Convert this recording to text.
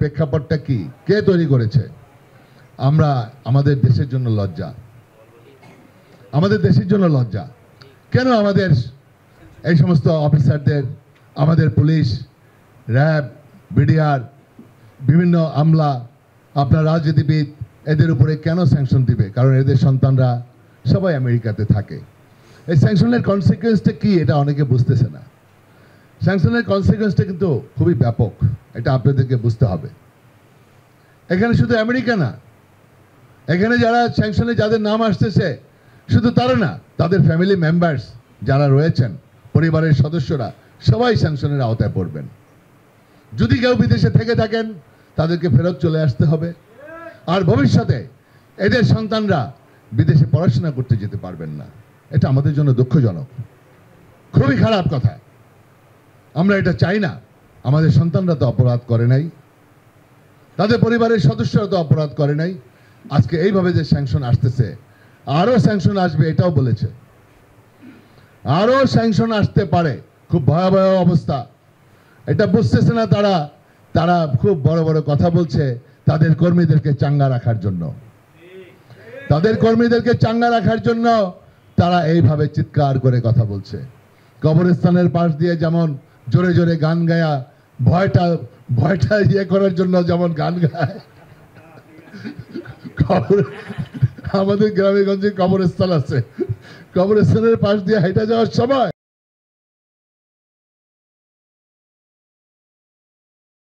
প্রেক্ষাপটটা কি? কে তৈরি করেছে? আমরা আমাদের দেশের জন্য লজ্জা। আমাদের দেশের জন্য লজ্জা। কেন আমাদের এই সমস্ত অফিসারদের, আমাদের পুলিশ, র্যাব, বিডিআর, বিভিন্ন আমলা, আপনার রাজনীতিবিদ, এদের উপরে কেন স্যাংশন দিবে? কারণ এদের সন্তানরা সবাই আমেরিকাতে থাকে। এই স্যাংশনের কনসিকুয়েন্সটা কি? এটা অনেকে বুঝতেছে না। স্যাংশনের কনসিকুয়েন্সটা কিন্তু খুবই ব্যাপক। এটা আপনাদেরকে বুঝতে হবে। এখানে শুধু আমেরিকা না, এখানে যারা স্যাংশনে যাদের নাম আসতেছে, শুধু তারা না, তাদের ফ্যামিলি মেম্বার্স যারা রয়েছেন, পরিবারের সদস্যরা, সবাই স্যাংশনের আওতায় পড়বেন। যদি কেউ বিদেশে থেকে থাকেন, তাদেরকে ফেরত চলে আসতে হবে। আর ভবিষ্যতে এদের সন্তানরা বিদেশে পড়াশোনা করতে যেতে পারবেন না। এটা আমাদের জন্য দুঃখজনক। খুবই খারাপ কথা। আমরা এটা চাই না। আমাদের সন্তানরা তো অপরাধ করে নাই। তাদের পরিবারের সদস্যরা তো অপরাধ করে নাই। আজকে এইভাবে যে স্যাংশন আসতেছে আরও স্যাংশন আসবে এটাও বলেছে। আরও স্যাংশন আসতে পারে, খুব ভয়াবহ অবস্থা। এটা বুঝতেছে না তারা। তারা খুব বড় বড় কথা বলছে তাদের কর্মীদেরকে চাঙ্গা রাখার জন্য। তাদের কর্মীদেরকে চাঙ্গা রাখার জন্য তারা এইভাবে চিৎকার করে কথা বলছে। কবরস্থানের পাশ দিয়ে যেমন জোরে জোরে গান গায়া, ভয়টা ভয়টা ইয়ে করার জন্য যেমন গান গায়। কবর আমাদের গ্রামে গঞ্জে কবরস্থান আছে। কবরস্থানের পাশ দিয়ে হেঁটে যাওয়ার সময়